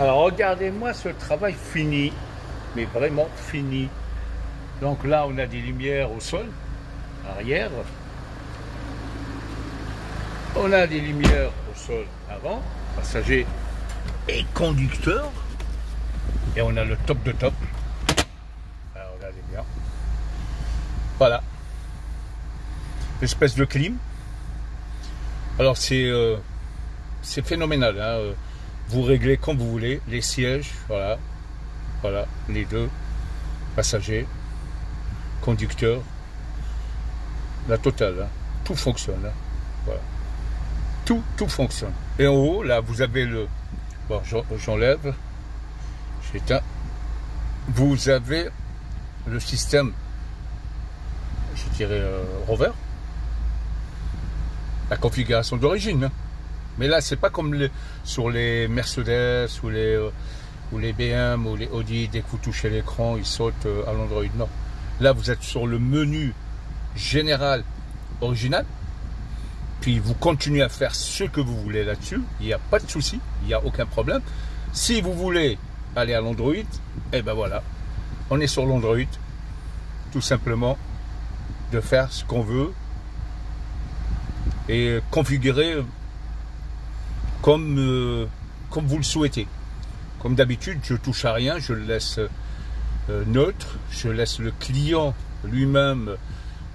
Alors regardez-moi ce travail fini, mais vraiment fini. Donc là, on a des lumières au sol, arrière. On a des lumières au sol avant, passager et conducteur. Et on a le top de top. Alors regardez bien. Voilà. Espèce de clim. Alors c'est euh, phénoménal. Hein. Vous réglez comme vous voulez. Les sièges, voilà. Voilà, les deux. Passagers, conducteur. La totale. Hein. Tout fonctionne. Hein. Voilà. Tout, tout fonctionne. Et en haut, là, vous avez le... Bon, j'enlève. J'éteins. Vous avez le système, je dirais, euh, rover. La configuration d'origine. Hein. Mais là, c'est pas comme sur les Mercedes ou les, ou les BM ou les Audi, dès que vous touchez l'écran, ils sautent euh, à l'Android. Non. Là, vous êtes sur le menu général original. Puis vous continuez à faire ce que vous voulez là-dessus. Il n'y a pas de souci, il n'y a aucun problème. Si vous voulez aller à l'Android, eh ben voilà, on est sur l'Android. Tout simplement de faire ce qu'on veut et configurer comme, euh, comme vous le souhaitez. Comme d'habitude, je touche à rien, je le laisse euh, neutre, je laisse le client lui-même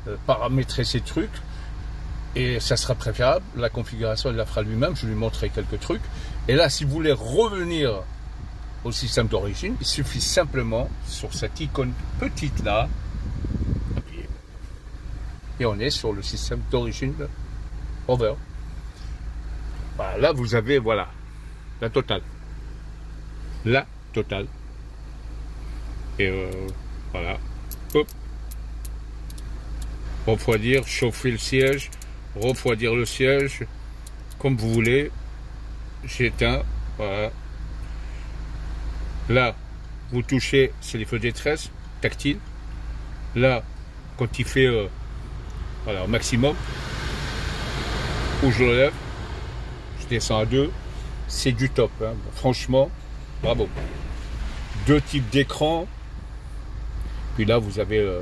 euh, paramétrer ses trucs et ça sera préférable. La configuration, il la fera lui-même, je lui montrerai quelques trucs. Et là, si vous voulez revenir au système d'origine, il suffit simplement sur cette icône petite là, et on est sur le système d'origine over. Bah, là, vous avez, voilà, la totale. La totale. Et euh, voilà. Refroidir, chauffer le siège, refroidir le siège, comme vous voulez. J'éteins. Voilà. Là, vous touchez, c'est les feux détresse, tactile. Là, quand il fait euh, voilà, au maximum, où je le lève, descends à 2, c'est du top. Hein. Franchement, bravo. Deux types d'écran. Puis là, vous avez euh,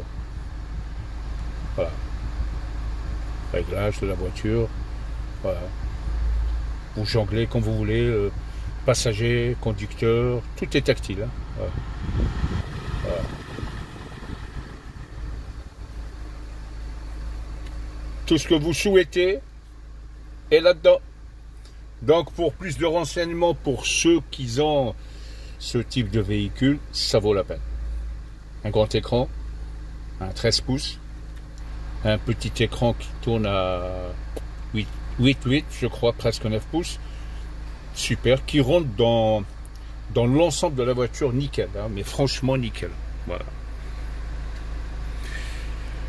voilà, réglage de la voiture. Vous jonglez comme vous voulez. Euh, passager, conducteur, tout est tactile. Hein. Tout ce que vous souhaitez est là-dedans. Donc pour plus de renseignements pour ceux qui ont ce type de véhicule, ça vaut la peine. Un grand écran, un 13 pouces, un petit écran qui tourne à 8, 8, je crois, presque 9 pouces. Super, qui rentre dans, l'ensemble de la voiture nickel, hein, mais franchement nickel. Voilà.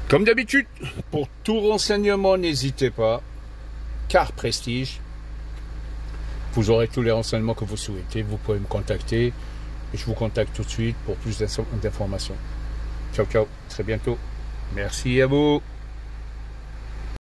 Comme d'habitude, pour tout renseignement, n'hésitez pas. Car Prestige, vous aurez tous les renseignements que vous souhaitez. Vous pouvez me contacter et je vous contacte tout de suite pour plus d'informations. Ciao, ciao. Très bientôt. Merci à vous.